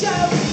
young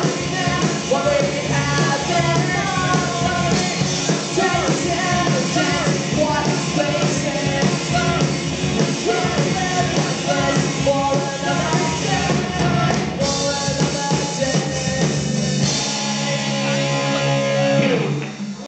Hallelujah.